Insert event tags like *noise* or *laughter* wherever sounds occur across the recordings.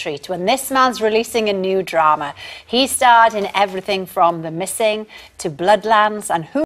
treat when this man's releasing a new drama. He starred in everything from The Missing to Bloodlands and Who,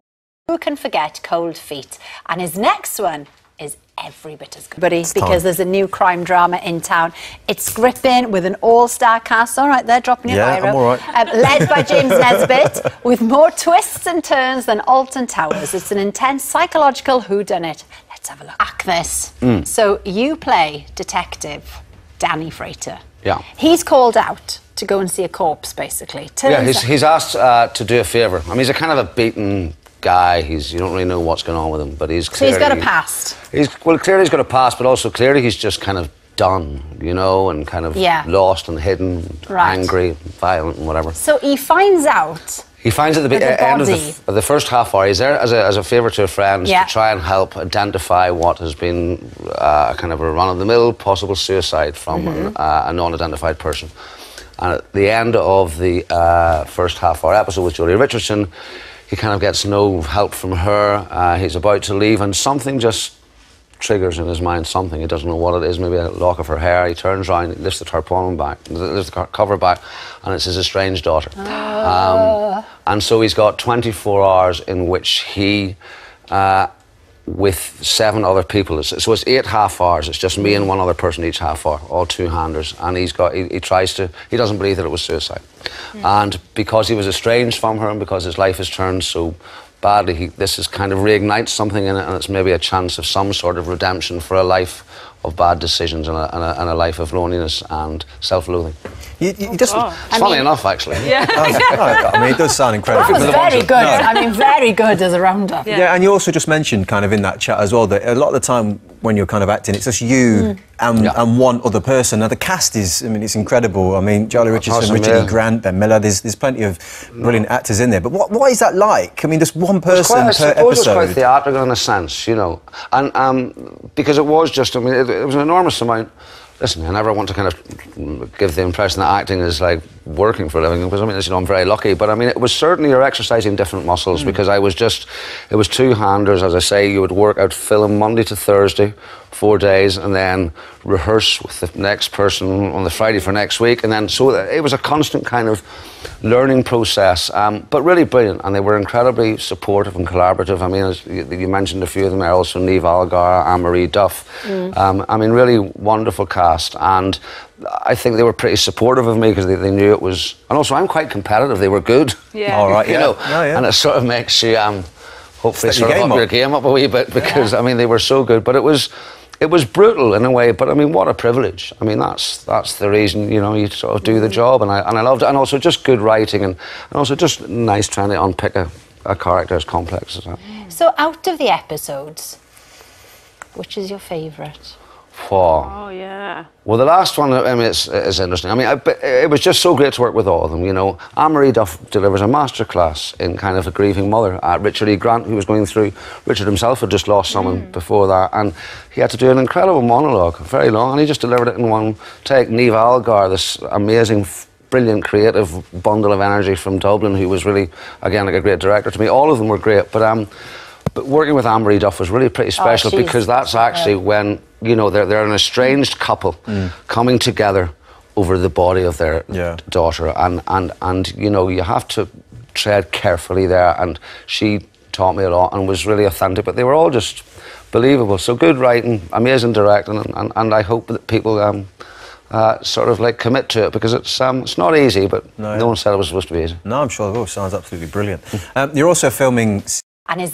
who Can Forget Cold Feet? And his next one is every bit as good. Buddy, because there's a new crime drama in town. It's gripping with an all-star cast. All right, they're dropping it, Yeah, Ira. I'm all right. Um, led by James Nesbitt, *laughs* with more twists and turns than Alton Towers. It's an intense psychological whodunit. Let's have a look. Act this. Mm. So you play detective Danny Frater. Yeah. He's called out to go and see a corpse, basically. Turns Yeah, he's, he's asked uh, to do a favour. I mean, he's a kind of a beaten guy. He's you don't really know what's going on with him, but he's so he's got a past. He's well, clearly he's got a past, but also clearly he's just kind of done, you know, and kind of Yeah. lost and hidden, Right. angry, violent, and whatever. So he finds out. He finds at the, the end of the, of the first half hour, he's there as a, as a favour to a friend Yeah. to try and help identify what has been uh, kind of a run of the mill possible suicide from Mm-hmm. an, uh, a non identified person. And at the end of the uh, first half hour episode with Joely Richardson, he kind of gets no help from her. Uh, he's about to leave, and something just triggers in his mind something. He doesn't know what it is, maybe a lock of her hair. He turns around, lifts the tarpaulin back, lifts the cover back, and it's his estranged daughter. Um, and so he's got 24 hours in which he, uh, with seven other people, so it's eight half hours. It's just me and one other person each half hour, all two handers. And he's got, he, he tries to, he doesn't believe that it was suicide. And because he was estranged from her and because his life has turned so badly, he, this is kind of reignites something in it, and it's maybe a chance of some sort of redemption for a life of bad decisions and a, and a, and a life of loneliness and self-loathing. You, you you just. It's funny enough, actually. Yeah. *laughs* *laughs* I mean, it does sound incredible. That was very good. I mean, very good as a roundup. Yeah. Yeah, and you also just mentioned kind of in that chat as well that a lot of the time when you're kind of acting, it's just Mm. you and, Yeah. and one other person. Now the cast is, I mean, it's incredible. I mean, Joely Richardson, awesome, Richard E. yeah. Grant, Ben Miller. There's there's plenty of brilliant actors in there. But what what is that like? I mean, just one person quite, I per suppose it's quite theatrical in a sense, you know, and um, because it was just, I mean, it, it was an enormous amount. Listen, I never want to kind of give the impression that acting is like working for a living because I mean, you know, I'm very lucky, but I mean, it was certainly you're exercising different muscles because I was just, it was two handers, as I say, you would work out film Monday to Thursday, four days, and then rehearse with the next person on the Friday for next week, and then so it was a constant kind of learning process, um, but really brilliant, and they were incredibly supportive and collaborative. I mean, as you, you mentioned a few of them there, also Niamh Algar, Anne-Marie Duff. Um, I mean, really wonderful cast, and I think they were pretty supportive of me because they, they knew it was, and also I'm quite competitive. They were good. Yeah. All right, *laughs* you yeah. know, Yeah, yeah. and it sort of makes you um, hopefully Step your sort of game up your game up a wee bit because I mean they were so good, but it was. It was brutal in a way, but I mean, what a privilege! I mean, that's that's the reason you know you sort of do the job, and I and I loved it, and also just good writing, and, and also just nice trying to unpick a, a character as complex as that. So, out of the episodes, which is your favourite? Wow. Oh, yeah. Well, the last one, I mean, it's, it's interesting. I mean, I, it was just so great to work with all of them. You know, Anne-Marie Duff delivers a masterclass in kind of a grieving mother. Uh, Richard E. Grant, who was going through, Richard himself had just lost someone before that, and he had to do an incredible monologue, very long, and he just delivered it in one take. Niamh Algar, this amazing. Brilliant, creative bundle of energy from Dublin, who was really, again, like a great director to me. All of them were great, but um, but working with Anne-Marie Duff was really pretty special she's- because that's actually when you know they're they're an estranged couple coming together over the body of their Yeah. daughter, and and and you know you have to tread carefully there. And she taught me a lot and was really authentic. But they were all just believable. So good writing, amazing directing, and, and, and I hope that people. Um, uh, sort of like commit to it because it's um, it's not easy, but No, no, one said it was supposed to be easy. No, I'm sure it will. Sounds absolutely brilliant. *laughs* Um, you're also filming And his